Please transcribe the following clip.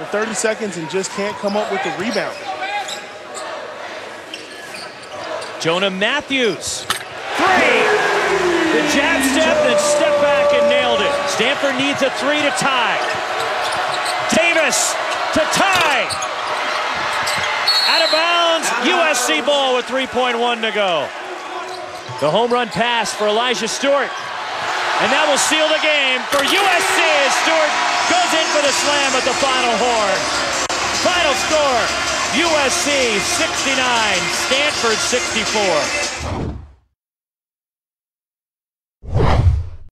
for 30 seconds and just can't come up with the rebound. Jonah Mathews. Three! The jab step, then step back and nailed it. Stanford needs a three to tie. Davis to tie. Out of bounds, USC ball with 3.1 to go. The home run pass for Elijah Stewart. And that will seal the game for Stewart slam at the final horn. Final score, USC 69, Stanford 64.